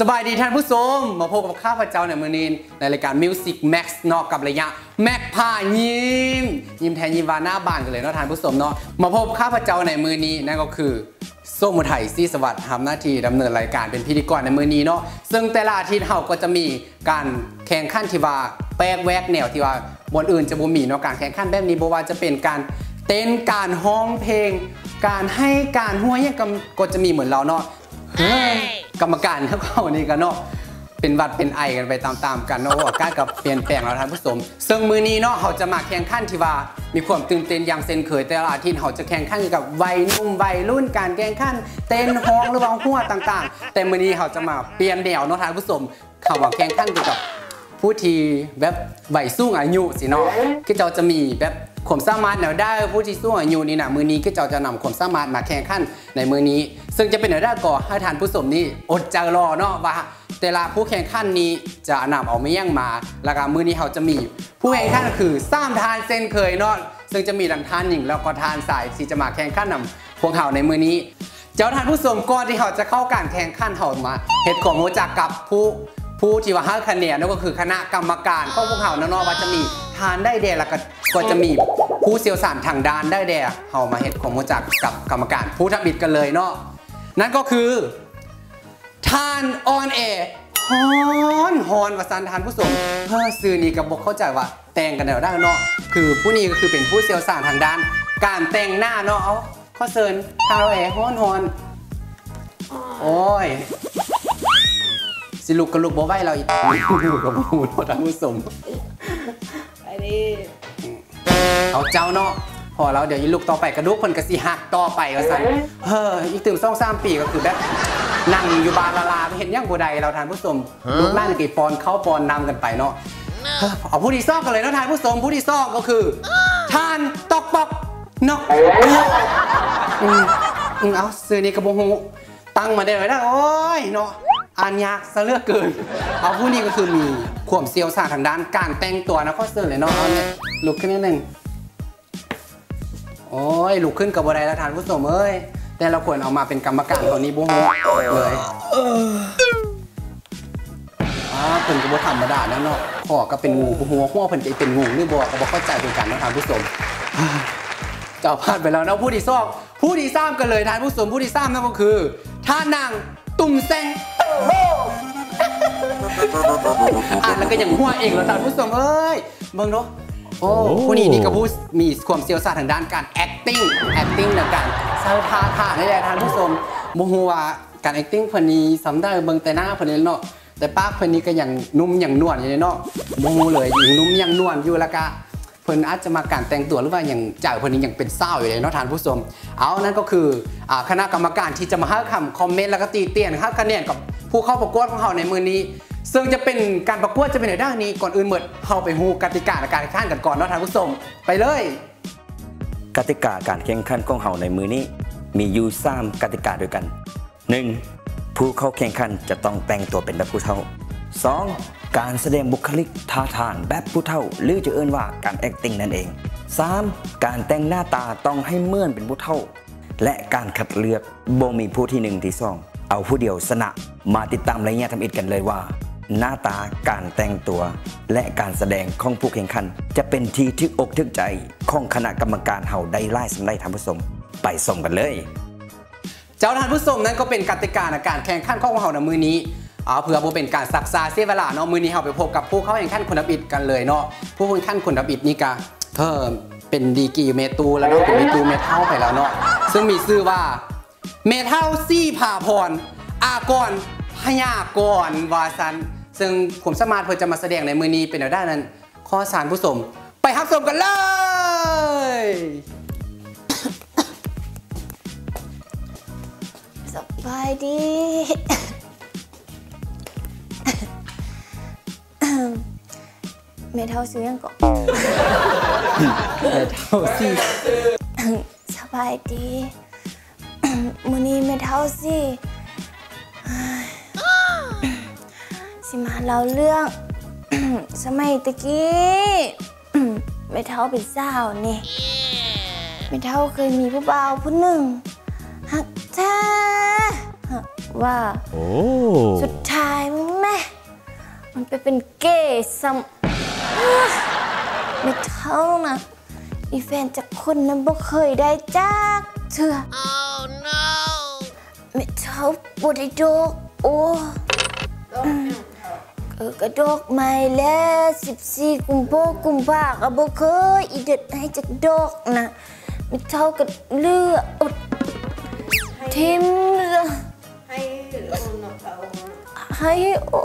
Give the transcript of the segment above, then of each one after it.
สบายดีท่านผู้ชมมาพบกับข้าพเจ้าในมือนี้ในรายการ Music Max นอกกับระยะแม็กพายิ้ม ยิ้มแทนยิ้มวาหน้าบานกันเลยเนาะท่านผู้ชมเนาะมาพบข้าพเจ้าในมือนี้นั่นก็คือส้มอุทัยซีสวัสดิ์ทำหน้าที่ดำเนินรายการเป็นพิธีกรในมือนี้เนาะซึ่งแต่ละอาทิตย์เราก็จะมีการแข่งขันที่ว่าแปลกแวกแนวที่ว่าบนอื่นจะบ่มีเนาะการแข่งขันแบบนี้บ่ว่าจะเป็นการเต้นการฮ้องเพลง การให้การหัวยังก็จะมีเหมือนเราเนาะเฮ้ย กรรมการเขาเข้านี่กันเนาะเป็นวัดเป็นไอกันไปตามๆกันเนาะว่าการกับเปลี่ยนแปลงเราท่านผู้ชมซึ่งมือนี้เนาะเขาจะมาแข่งขันที่ว่ามีความตื่นเต้นอย่างเซนเคยแต่ละอาทิตย์เขาจะแข่งขันเกี่ยวกับวัยนุ่มวัยรุ่นการแข่งขันเต้นฮ้องหรือว่าหัวต่างๆ แต่มือนี้เขาจะมาเปลี่ยนแนวเนาะท่านผู้ชมเขาว่าแข่งขันเกี่ยวกับ ผู้ที่แบบวัยสูงอายุสิเนาะก็เจ้าจะมีแบบความสามารถแนวได้ผู้ที่สูงอายุนี่นะมือนี้ก็เจ้าจะนำความสามารถมาแข่งขันในมือนี้ ซึ่งจะเป็นแนวได้ก่อให้ทานผู้ชมนี่อดใจรอเนาะว่าแต่ละผู้แข่งขันนี้จะนำเอาไม่ยั่งมาแล้วก็มือนี้เขาจะมี ผู้แข่งขันคือสามทานเส้นเคยเนาะซึ่งจะมีดังทานหญิงแล้วก็ทานสายที่จะมาแข่งขันนำพวกเขาในมือนี้ เจ้าท่านผู้ชมก่อนที่เขาจะเข้าการแข่งขันเขามาเหตุของรู้จักกับผู้ ผู้ที่ว่าห้าคะแนนนั่นก็คือคณะกรรมการของพวกเขาเนาะว่าจะมีทานได้แดแล้วก็ก็จะมีผู้เชี่ยวชาญทางด้านได้แดเขามาเหตุของรู้จักกับกรรมการผู้ทับบิดกันเลยเนาะนั่นก็คือทานออนแอร์ฮอนฮอนวสันทานผู้ชมเพื่อซื้อนี่กับบกเข้าใจว่าแต่งกันแล้วได้เนาะคือผู้นี้ก็คือเป็นผู้เชี่ยวชาญทางด้าน การแต่งหน้าเนาะเอาข้อเซินทานออนแอร์ฮอนฮอนโอ้ย สิลูกกับลูกบ่ไหวเราอีกลูกกับผู้เนาท่านผู้ชมไปดิเอาเจ้าเนาะพอเราเดี๋ยวอีลูกต่อไปกระดูกเพิ่นก็สิหักต่อไปว่าซั่นเฮ้ออีกถึง2 3ปีก็คือแบบนั่งอยู่บานละลาเห็นยังบ่ไดเราทานผู้ชมลูกนั่งกี่ปอนเข้าปอนนำกันไปเนาะเอาผู้ที่ซอกกันเลยเนาะทานผู้ชมผู้ที่ซอกก็คือทานตอกปอกนอกอืมอืมเอาซื้อนี่กระบงหูตั้งมาได้เลยนะโอ้ยเนาะ อ่านยากซะเลือกเกิน เอาผู้นี้ก็คือมีควมเซียวซาทางด้านการแต่งตัวนะข้อเสนอเลยเนาะเอาเนี่ยลุกขึ้นนิดนึงโอ้ยลุกขึ้นกับอะไรแล้วทานผู้ชมเอ้ยแต่เราควรเอามาเป็นกรรมการตัวนี้บุ้งเลยอ่าเพิ่นก็บ่ธรรมดาแล้วเนาะขอก็เป็นงูหัวหัวเพิ่นจะเป็นงูหรือบ่ก็บ่เข้าใจเป็นกันนะทานผู้ชมเจ้าพลาดไปแล้วนะผู้ที่ซอกผู้ที่ซ้ำกันเลยทานผู้ชมผู้ที่ซ้ำนั่นก็คือท่านาง ตุ่มแซงอ่านแล้วก็อย่างหัวเองแล้วทานผู้ชมเอ้ยเบิ่งเนาะโอ้ผู้นี้นี่ก็ผู้มีความเซียวซาญทางด้านการ acting acting และการสร้างท่าทางให้ได้ทานผู้ชมบ่ฮู้ว่าการ acting เพิ่นนี้สำได้เบิ่งแต่หน้าเพิ่นนี่เนาะแต่ปากเพิ่นนี้ก็อย่างนุ่มอย่างนวลอยู่เลยเนาะบ่ฮู้เลยอย่างนุ่มอย่างนวลอยู่แล้วก็ เพิ่นอาจจะมาการแต่งตัวหรือว่าอย่างจ่ายเพิ่นนี้ยังเป็นเศร้าอยู่เลยเนาะท่านผู้ชม เอานั่นก็คือคณะกรรมการที่จะมาให้คำคอมเมนต์แล้วก็ตีเตียนให้คะแนนกับผู้เข้าประกวดของเขาในมือนี้ ซึ่งจะเป็นการประกวดจะเป็นในด้านนี้ก่อนอื่นเหมือนเข้าไปฮูกติกาในการแข่งขันกันก่อนเนาะท่านผู้ชมไปเลย กติกาการแข่งขันของเฮาในมือนี้ มีอยู่3กติกาด้วยกัน 1. ผู้เข้าแข่งขันจะต้องแต่งตัวเป็นแบบผู้เฒ่า 2. การแสดงบุคลิกท่าทางแบบผู้เฒ่า หรือจะเอ่นว่าการ acting นั่นเอง 3. การแต่งหน้าตาต้องให้เมื่อนเป็นผู้เฒ่า และการคัดเลือกบ่มีผู้ที่หนึ่งที่สองเอาผู้เดียวสนะมาติดตามรายงานทำอิดกันเลยว่า หน้าตาการแต่งตัว และการแสดงของผู้แข่งขัน จะเป็นทีทึกอกทึกใจของคณะกรรมการเฮาได้ไล่สำไล่ทำผสมไปส่งกันเลย เจ้าทานผู้ชมนั่นก็เป็นกติกาในการแข่งขันของเราในมือนี้ เอาเพื่อบ่เป็นการซักซาเสียเวลาเนาะมือนี้เราไปพบกับผู้เข้าแข่งขันคนดับอิดกันเลยเนาะผู้แข่งขันคนดับอิดนี่ก็เพิ่มเป็นดีกีเมตูแล้วเนาะเป็นเมตูเมทัลไปแล้วเนาะซึ่งมีชื่อว่าเมทัลซี่ผ่าพรอากรพยากรวาซัน ซึ่งผมสามารถเพื่อจะมาแสดงในมือนี้เป็นแนวด้านนั้นข้อสารผู้ชมไปรับชมกันเลยสบายดี เมทัลซื้อยังก่อนเมทัลซี่สบายดีมื้อนี้เมทัลสิสิมาเล่าเรื่อง สมัยตะกี้เมทัลเป็นสาวนี่เมทัลเคยมีผู้บ่าวผู้หนึ่งฮักแท้ฮักว่าโอ้สุดท้ายแม่มันไปเป็นเกย์ซ้ำ ไม่เท่านะอีแฟนจากคนนั้นบ่เคยได้จากเธอ oh no ไม่เท่าบ่ได้ดอกโอ้เออกระดอกใหม่แล้ว14กุมภากุมภาก็บ่เคยอีเด็ดให้จากดอกนะไม่เท่ากับเลืออดทิมเลือให้โอนเนาะเขาให้โอ้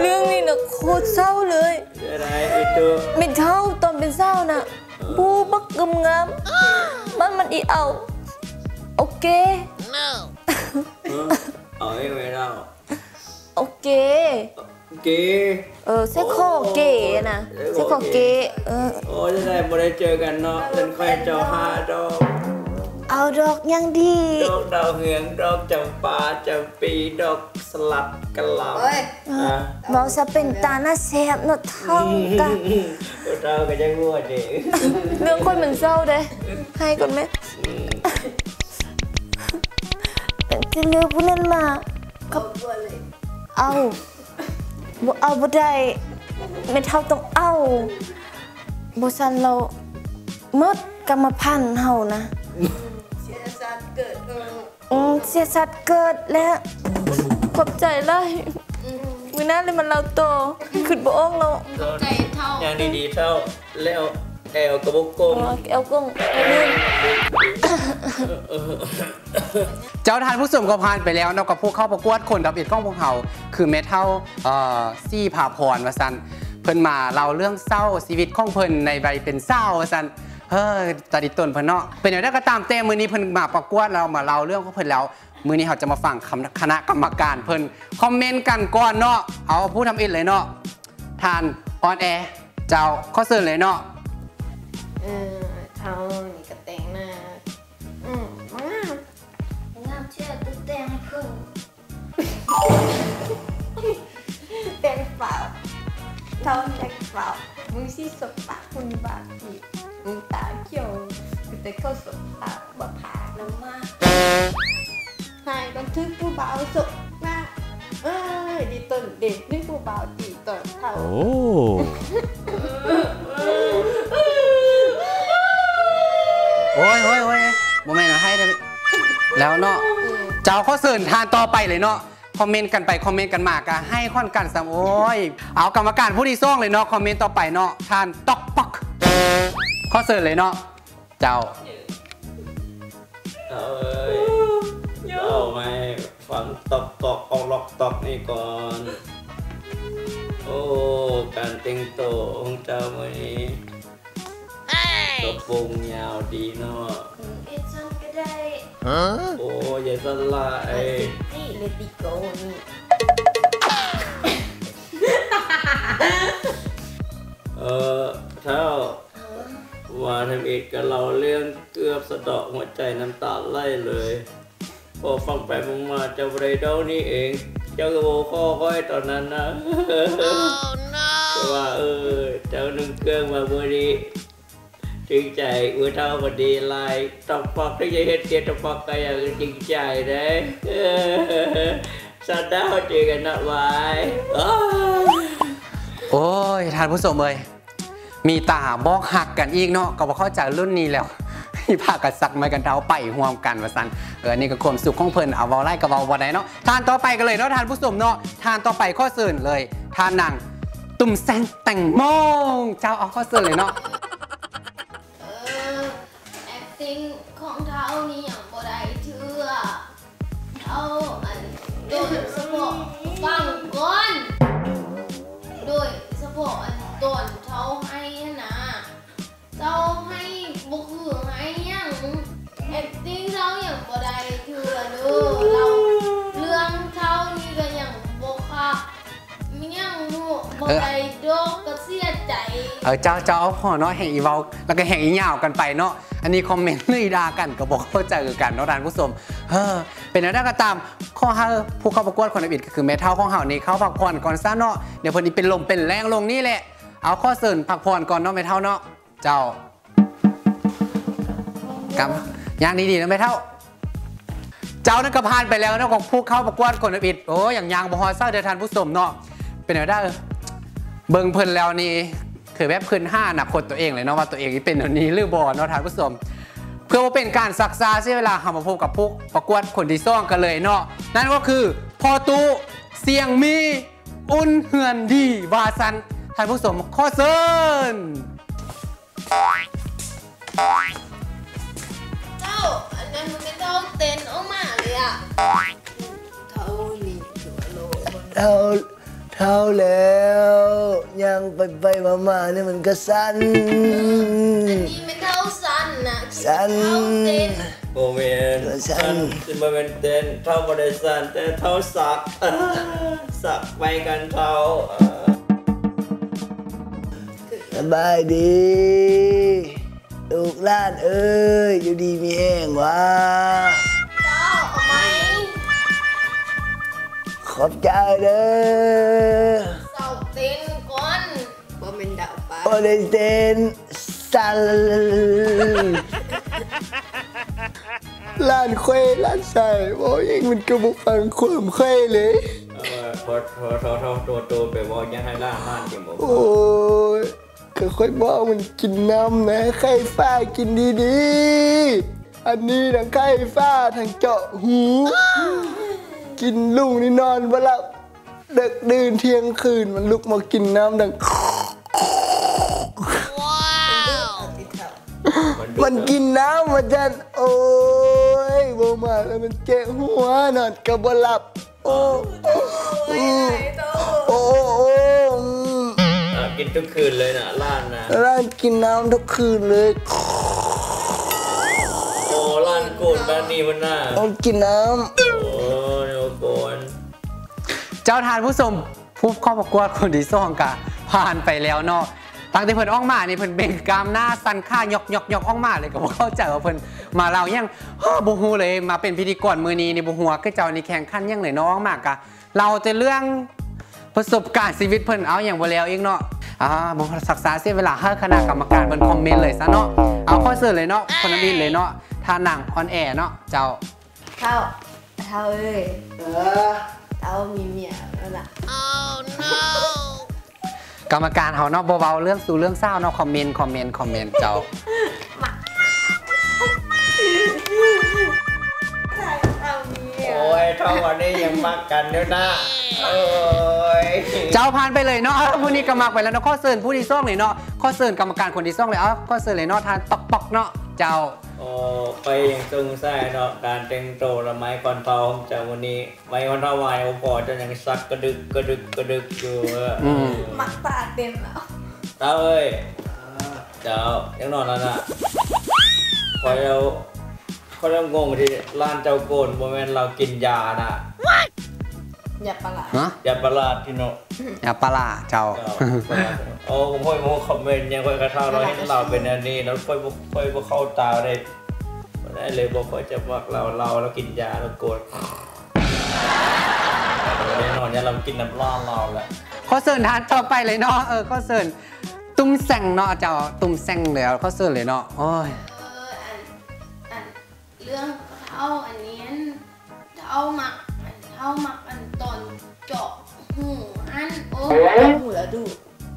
เรื่องนี้นะ โคตรเศร้าเลยอะไรไอ้ตัวไม่เท่าตอนเป็นเศร้านะบูบักกึมงามมันมั ด้บ่ได้เจอกันเนาะเป็นค่อยเจ้าหาดอกเอาดอกยังดี ดอกดาวเหืองดอกจำปาจำปีดอกสลับกะหล่ำเฮ้ยอะบอกจะเป็นตาหน้าแซบเนอะเท่ากันเราก็ยังรู้ว่าเด็กเรื่องคนเหมือนเศร้าเด้ให้ก่อนไหมแต่ที่เลือกผู้นั้นมาเขาตัวเลยเอาบ่เอาบ่ได้ไม่เท่าต้องเอาบ่ซันเราหมดกรรมพันธุ์เฮานะ เสียสัตว์เกิดเอออืมเสียสัตว์เกิดแล้วขอบใจเลยมื้อหน้าเลยมันเราโตขึ้นบ่ออกเราใจเท่าอย่างดีๆเท่าแล้วแอลกระบอกกงเอาเอากงเอาเรื่องเจ้าทานผู้สมกับพานไปแล้วเนอกกับผู้เข้าประกวดคนดับเอ็ดกล้องพวกเขาคือเมทัลเอ่อซี่ผาพรวาซันเพิ่นมาเล่าเรื่องเศร้าชีวิตของเพิ่นในใบเป็นเศร้าวาซัน เฮ้ยตาดิตนเพิ่นเนาะเป็นอย่างไรก็ตามแต่มือนี้เพิ่นมาประกวดเรามาเล่าเรื่องของเพิ่นแล้วมือนี้เราจะมาฟังคำคณะกรรมการเพิ่นคอมเมนต์กันก่อนเนาะเอาผู้ทำอินเลยเนาะทานออนแอร์เจ้าข้อเสนอเลยเนาะเออเท่านี่ก็แต่งหน้าอืมมางามงามเชื่อตึกแต่งให้เพิ่นแต่งเปล่าเท่าแต่งเปล่ามึงสิสบปากคุณบาดอีก มึงตาเขียวแต่เข้าสบปากบ่ผาน้ำมาหายต้องทึกผู้บ่าวสบหน้าเอ้ยดีต้นเด็กนี่ผู้บ่าวดีต้นเท่าโอ้โอ้ยโอ้ยโอ้ยโมเมนต์ให้ได้แล้วเนาะเจ้าข้อเสริญทานต่อไปเลยเนาะคอมเมนต์กันไปคอมเมนต์กันมากะให้ค่อนกันซ้ำโอ้ยเอากรรมการผู้ที่ซ่องเลยเนาะคอมเมนต์ต่อไปเนาะทานตอก ข้อเสริญเลยเนาะเจ้าเอาเอ้ยเอาไหมฟังตอกตอกออกล็อกตอกนี่ก่อน โอ้ การแต่งตัวของเจ้าวันนี้กระโปรงยาวดีเนาะเอ็ดซันก็ได้โอ้ยายสลายนี่เลติโกนี่เออเท่า ว่าทำเอกกับเราเรื่องเกือบสะเดาะหัวใจน้ำตาไหลเลย พอฟังไปมึงมาเจ้าไรเด้านี่เอง เจ้าก็โบข้อก้อยตอนนั้นนะแต่ว่าเออ เจ้านึ่งเครื่องมาเมื่อนี้จริงใจอุเท่าพอดีลายตอกปอกที่จะเห็นเกียรติปอกก็อย่างจริงใจนะเออสัตว์ดาวเจอกันนะวายอ้าวโอ้ยทานผู้ชมเอ้ย มีตาบอกหักกันอีกเนาะก็บ่เข้าใจรุ่นนี้แล้วมีพากันสักไม้กันเท้าไปห่วมกันว่าซั่นเออนี่ก็ความสุขของเพิ่นเอาเว้าไล่กับเว้าบ่ได้เนาะทานต่อไปกันเลยเนาะทานผู้ชมเนาะทานต่อไปข้อสริญเลยทานหนังตุ่มแซงแต่งโมงเจ้าเอาข้อสริญเลยเนาะเออ acting ของเท้านี่อย่างบ ออเจ้าเจ้าเอาพอเนาะแห่งอีเวาแล้วก็แห่งอีเหยาวกันไปเนาะอันนี้คอมเมนต์เลยด่ากันก็บอกเข้าใจกันเนาะท่านผู้ชมเออเป็นอะไรก็ตามข้อห้าผู้เข้าประกวดคนอื่นก็คือแม่เท่าของเฮานี่เข้าพักผ่อนก่อนซะเนาะเดี๋ยวพอดีเป็นลมเป็นแรงลงนี่แหละเอาข้อเสริญพักผ่อนก่อนเนาะแม่เท่าเนาะเจ้ากำย่างดีๆนะแม่เท่าเจ้านั่นก็ผ่านไปแล้วเนาะของผู้เข้าประกวดคนอื่นโอ้อย่างยางบอฮอเศร้าเดือดทานผู้ชมเนาะเป็นไงได้เบิ่งเพิ่นแล้วนี่ คือแบบเพิ่นห้าหนักคนตัวเองเลยเนาะว่าตัวเองนี่เป็นแบบนี้หรือบอเนาะทานผู้ชมเพื่อว่าเป็นการซักซาเสียเวลาหามาพบกับพวกประกวดคนที่ซ่องกันเลยเนาะนั่นก็คือพอตูเสียงมีอุ่นเหือนดีวาซันท่านผู้ชมข้อเซินเจ้าอันนั้นมันเป็นเท่าเต้นออกมาเลยอะเท่านี้ตัวโลมันเท่า เท่าแล้ว ยังไปไปมามาเนี่ยมันก็สั้นนี่เป็นเท่าสั้นนะสั้นเท่าเต้นโมเมนสั้นจะมาเป็นเต้นเท่าบริษัทแต่เท่าสักอ่าสักไปกันเท่าอ่าสบายดีลูกหล้านเอ้ยอยู่ดีมีแห้งวะ อบใจเด้อเสาเต้นก่อนว่าเป็นดาวฟ้าโอเลสเตนสันล้านเควล้านใส่โอ้ยยังมันกระบุกฟังความเควเลยพอพอเท่าเท่าตัวโตไปบอกยังให้ล่างล่านจริงบอกโอ้ยก็ค่อยบอกมันกินน้ำนะไข่ฟ้ากินดีๆอันนี้ทั้งไข่ฟ้าทั้งเจาะหู กินลุงนี่นอนเวลาเด็กดื่นเที่ยงคืนมันลุกมากินน้ำดัง มันกินน้ำมาจันโอ้ยโบมาแล้วมันเจ๊หัวนอนกับบหลับ โอ้โอ้อืมโอ้โอ้อืมอ่ากินทุกคืนเลยนะล่านนะร้านกินน้ำทุกคืนเลยโอ้ล่านโกนบ้านนี้มันน่ะต้องกินน้โอ้เดี๋ยวโกน เจ้าทานผู้ชมผู้เข้าประกวดคนที่ซ่องกะผ่านไปแล้วเนาะตั้งแต่เพิ่นออกมานี่เพิ่นเบ่งกล้ามหน้าสันข้ายกยกยกออกมาเลยก็บ่เข้าใจว่าเพิ่นมาเรายังเฮ้อบ่ฮู้เลยมาเป็นพิธีกรมื้อนี้นี่บ่ฮู้ว่าคือเจ้านี่แข่งขันยังเลยเนาะมากกะเราแต่เรื่องประสบการณ์ชีวิตเพิ่นเอาอย่างบ่แล้วอีกเนาะอ่าบ่ศึกษาเสียเวลาให้คณะกรรมการเพิ่นคอมเมนต์เลยซะเนาะเอาข้อเสนอเลยเนาะคนนั้นเลยเนาะถ้าหนังออนแอร์เนาะเจ้าเท่าเท่าเอ้ยำ เท่ามีเมียแล้วล่ะกรรมการเขาเนาะเบาๆเรื่องสู่เรื่องเศร้าเนาะคอมเมนต์คอมเมนต์คอมเมนต์เจ้าเท่ามีเมียโอ้ยเท่าวันนี้ยังมักกันเดี๋ยวนะโอ้ยเจ้าผ่านไปเลยเนาะเอ้าผู้นี้ก็มักไปแล้วเนาะข้อเสริญผู้ที่ซ่องเลยเนาะข้อเสริญกรรมการคนที่ซ่องเลยเอ้าข้อเสริญเลยเนาะทานตอกปอกเนาะเจ้า โอ้ไปยังตรงใส่เนาะการแต่งตัวละไม้ก่อนเท่าของเจ้าวันนี้ไม้ก่อนเท่าไม้โอ้พอจะยังซักกระดึกกระดึกกระดึกอยู่เออออืมมักตาเต็มแล้วเต้าเอ้ยเจ้ายังนอนแล้วน่ะคอยเราคอยเรางงที่ร้านเจ้าโกนโมเมนเรากินยาน่ะ อย่าประหลาดฮะยาประหลาดที่เนาะอย่าปลาร้าเจ้าเจ้าโอ้ผมค่อยโมคอมเมนต์ยังค่อยกระเท่าเราเห็นเราเป็นอันนี้แล้วค่อยบ่ค่อยบ่เข้าตาได้บ่ได้เลยบอกค่อยจะมักเราเราแล้วกินยาแล้วโกนแน่นอนเนี่ยเรากินน้ำร้อนเราแหละข้อเสริญทานต่อไปเลยเนาะเออข้อเสริญตุ้มแซงเนาะเจ้าตุ้มแซงเลยข้อเสริญเลยเนาะโอ้ยเอออันอันเรื่องเท่าอันเนี้ยเท่าหมักอันเท่าหมักอันตอน เจาะหูอันโอ้หูแล้วดู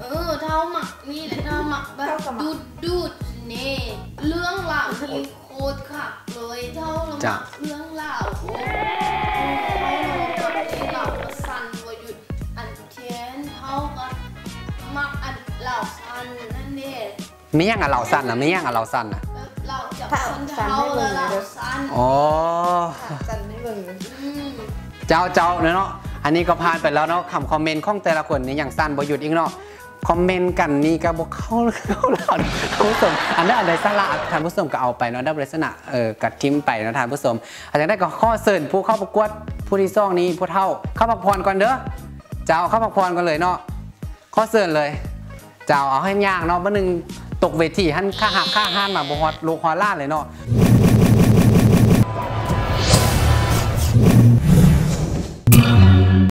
เออเท่าหมักนี่แหละเท่าหมักแบบดูดดูดนี่เรื่องราวที่โคตรขักเลยเท่าหมักเรื่องราวโอ้เท่าแบบที่เราก็สั่นวายุดอันเทียนเท่ากันมักอันเหล่าสั่นนั่นเองไม่ยังอะเราสั้นนะไม่ยังอะเราสั้นนะแบบเราจะคนเท่าแล้วเราสันอ๋อจันไม่เบิ่งเจ้าเจ้าเนาะ อันนี้ก็ผ่านไปแล้วเนาะคำคอมเมนต์ของแต่ละคนนี่อย่างสั้นบ่หยุดอีกเนาะคอมเมนต์กันนี่ก็บอกเข้าเข้าหลอนท่านผู้ชมอันนั้นอันใดสาระท่านผู้ชมก็เอาไปเนาะได้ลักษณะเออกัดทิมไปเนาะท่านผู้ชมอาจจะได้ก็ข้อเสริญผู้เข้าประกวดผู้ที่ซ่องนี้ผู้เท่าเข้าพักผ่อนก่อนเด้อเจ้าเข้าพักผ่อนก่อนเลยเนาะข้อเสริญเลยเจ้าเอาให้ย่างเนาะวันหนึ่งตกเวทีหันค่าหักค่าห้านมาบฮอดโลคอล่าเลยเนาะ